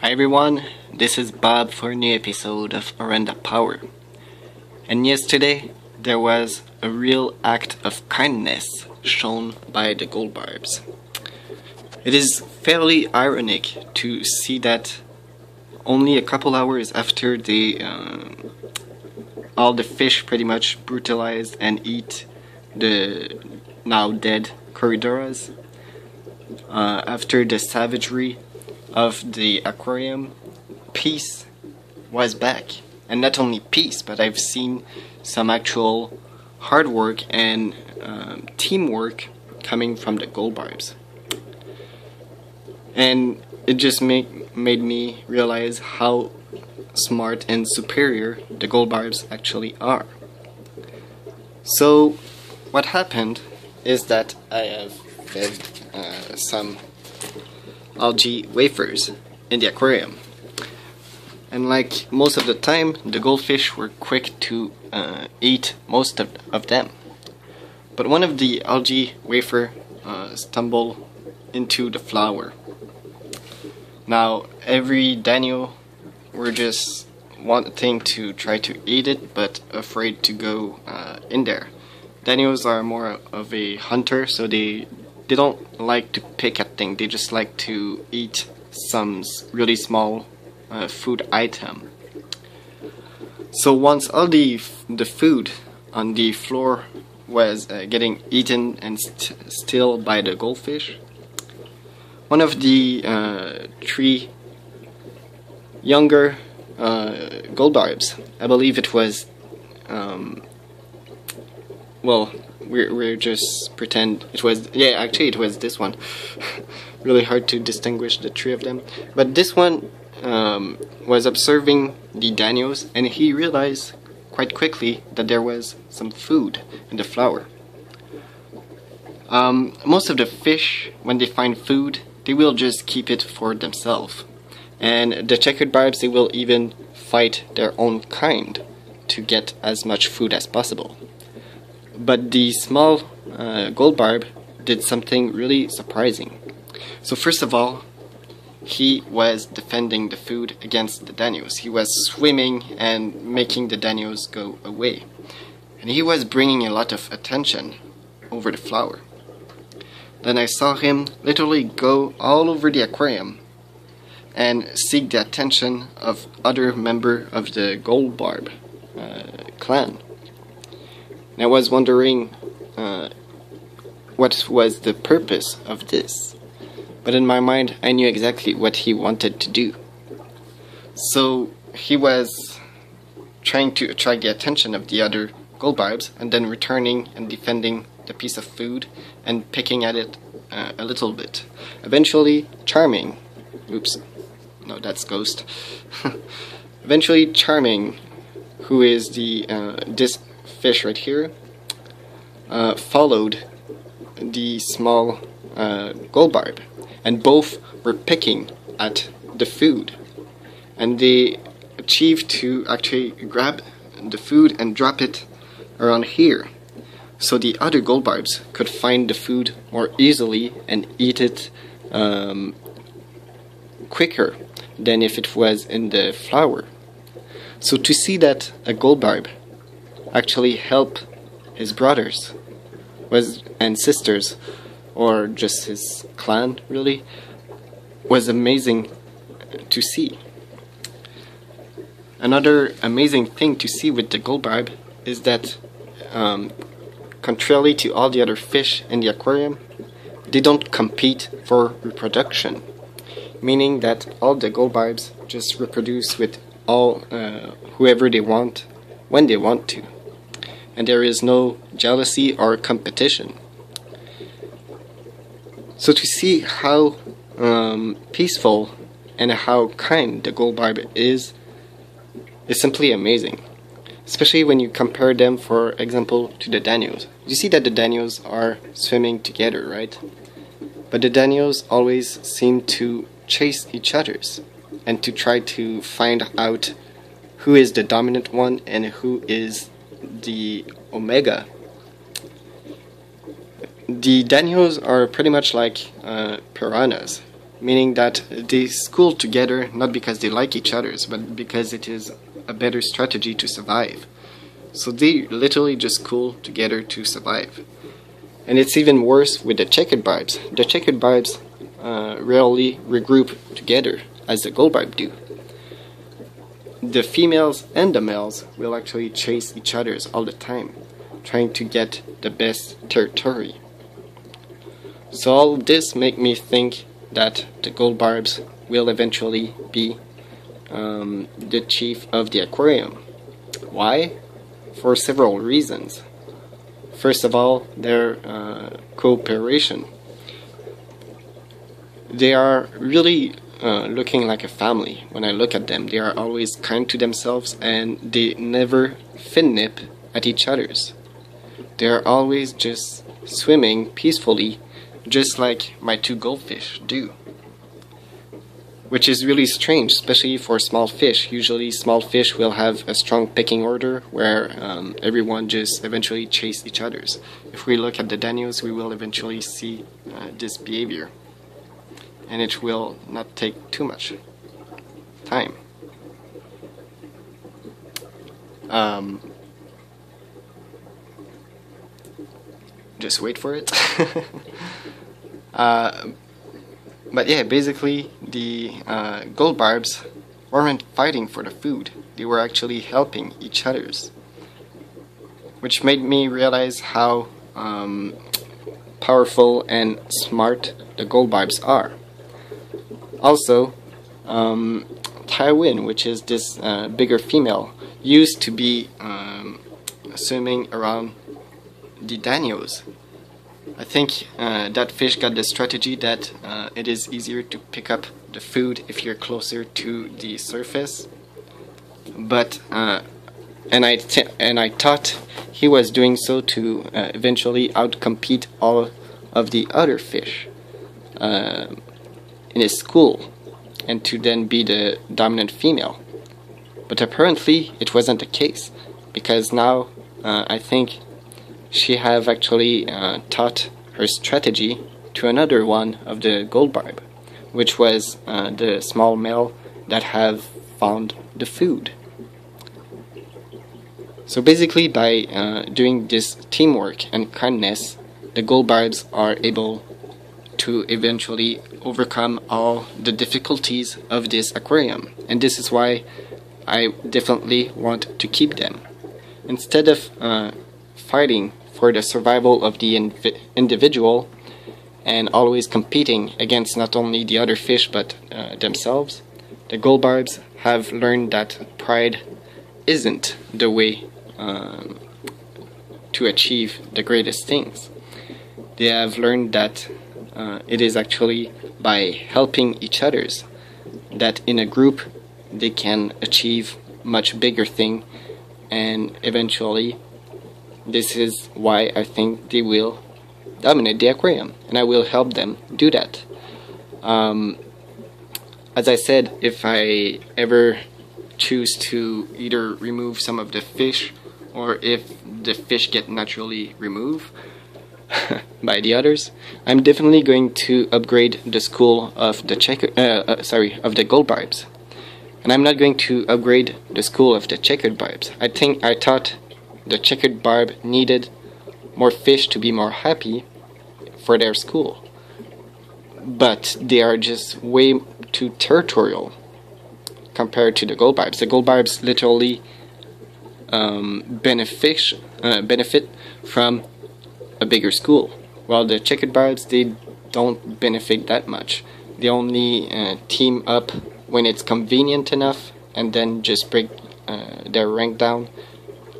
Hi everyone, this is Bob for a new episode of Oranda Power. And yesterday there was a real act of kindness shown by the gold barbs. It is fairly ironic to see that only a couple hours after they uh, all the fish pretty much brutalized and eat the now dead Corydoras uh, after the savagery of the aquarium, peace was back. And not only peace, but I've seen some actual hard work and um, teamwork coming from the gold barbs. And it just make, made me realize how smart and superior the gold barbs actually are. So, what happened is that I have fed uh, some algae wafers in the aquarium. And like most of the time, the goldfish were quick to uh, eat most of, of them. But one of the algae wafer uh, stumbled into the flower. Now, every Danio were just wanting to try to eat it, but afraid to go uh, in there. Danios are more of a hunter, so they they don't like to pick at things. They just like to eat some really small uh, food item. So once all the the food on the floor was uh, getting eaten and st still by the goldfish, one of the uh, three younger uh, gold barbs, I believe it was, um, well, we're, we're just pretend it was yeah actually it was this one. Really hard to distinguish the three of them. But this one um, was observing the Danios and he realized quite quickly that there was some food in the flower um, most of the fish when they find food they will just keep it for themselves. And the checkered barbs they will even fight their own kind to get as much food as possible but the small uh, gold barb did something really surprising. So first of all, he was defending the food against the Danios. He was swimming and making the Danios go away. And he was bringing a lot of attention over the flower. Then I saw him literally go all over the aquarium and seek the attention of other member of the gold barb uh, clan. And I was wondering uh, what was the purpose of this. But in my mind, I knew exactly what he wanted to do. So he was trying to attract the attention of the other gold barbs and then returning and defending the piece of food and picking at it uh, a little bit. Eventually, Charming, oops, no, that's Ghost. Eventually, Charming, who is the uh, this fish right here uh, followed the small uh, gold barb. And both were picking at the food. And they achieved to actually grab the food and drop it around here. So the other gold barbs could find the food more easily and eat it um, quicker than if it was in the flower. So to see that a gold barb actually help his brothers was and sisters or just his clan really was amazing to see. Another amazing thing to see with the gold barb is that um, contrary to all the other fish in the aquarium, they don't compete for reproduction, meaning that all the gold barbs just reproduce with all uh, whoever they want when they want to and there is no jealousy or competition. So to see how um, peaceful and how kind the gold barb is, is simply amazing. Especially when you compare them, for example, to the Danios. You see that the Danios are swimming together, right? But the Danios always seem to chase each other's and to try to find out who is the dominant one and who is the Omega. The Danios are pretty much like uh, piranhas. meaning that they school together not because they like each other, but because it is a better strategy to survive. So they literally just school together to survive. And it's even worse with the checkered barbs. The checkered barbs uh, rarely regroup together as the gold barb do. The females and the males will actually chase each other all the time, trying to get the best territory. So all this make me think that the gold barbs will eventually be um, the chief of the aquarium. Why? For several reasons. First of all, their uh, cooperation. They are really uh, looking like a family when I look at them. They are always kind to themselves and they never fin nip at each other's. They are always just swimming peacefully, just like my two goldfish do which is really strange, especially for small fish. Usually, small fish will have a strong pecking order where um, everyone just eventually chase each other's. If we look at the Danios, we will eventually see uh, this behavior, and it will not take too much time. Um, just wait for it. uh, but yeah, basically, the uh, gold barbs weren't fighting for the food, they were actually helping each other's. Which made me realize how um, powerful and smart the gold barbs are. Also, um, Tywin, which is this uh, bigger female, used to be um, swimming around the Danios I think uh, that fish got the strategy that uh, it is easier to pick up the food if you're closer to the surface. But uh, and I and I thought he was doing so to uh, eventually outcompete all of the other fish uh, in his school, and to then be the dominant female. But apparently, it wasn't the case because now uh, I think she have actually uh, taught her strategy to another one of the gold barb, which was uh, the small male that have found the food. So basically, by uh, doing this teamwork and kindness, the gold barbs are able to eventually overcome all the difficulties of this aquarium, and this is why I definitely want to keep them. Instead of uh, fighting for the survival of the individual and always competing against not only the other fish but uh, themselves, the gold barbs have learned that pride isn't the way um, to achieve the greatest things. They have learned that uh, it is actually by helping each others that in a group they can achieve much bigger thing and eventually this is why I think they will dominate the aquarium, and I will help them do that. Um, as I said, if I ever choose to either remove some of the fish or if the fish get naturally removed by the others, I'm definitely going to upgrade the school of the checker, uh, uh, sorry, of the gold barbs. And I'm not going to upgrade the school of the checkered barbs. I think I thought the checkered barb needed more fish to be more happy for their school. But they are just way too territorial compared to the gold barbs. The gold barbs literally um, benefit, uh, benefit from a bigger school, while the checkered barbs they don't benefit that much. They only uh, team up when it's convenient enough and then just break uh, their rank down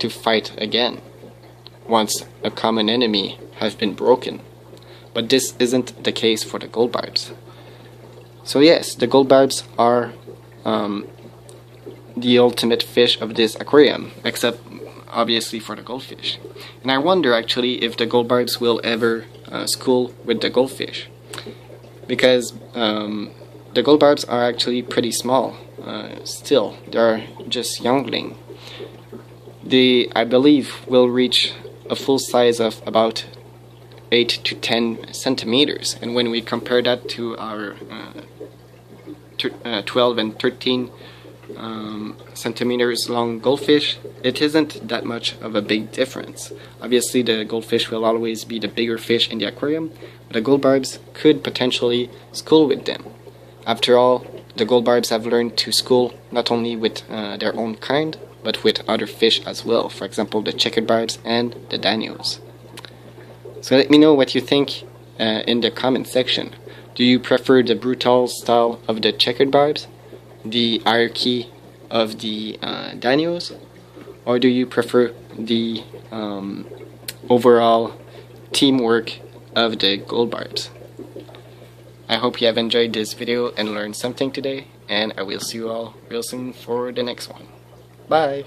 to fight again once a common enemy has been broken. But this isn't the case for the gold barbs. So yes, the gold barbs are um, the ultimate fish of this aquarium, except obviously for the goldfish. And I wonder actually if the gold barbs will ever uh, school with the goldfish. Because um, the gold barbs are actually pretty small uh, still. They're just youngling they, I believe, will reach a full size of about 8 to 10 centimeters. And when we compare that to our uh, uh, 12 and 13 um, centimeters long goldfish, it isn't that much of a big difference. Obviously, the goldfish will always be the bigger fish in the aquarium, but the gold barbs could potentially school with them. After all, the gold barbs have learned to school not only with uh, their own kind, but with other fish as well, for example, the checkered barbs and the danios. So let me know what you think uh, in the comment section. Do you prefer the brutal style of the checkered barbs, the hierarchy of the uh, Danios, or do you prefer the um, overall teamwork of the gold barbs? I hope you have enjoyed this video and learned something today, and I will see you all real soon for the next one. Bye!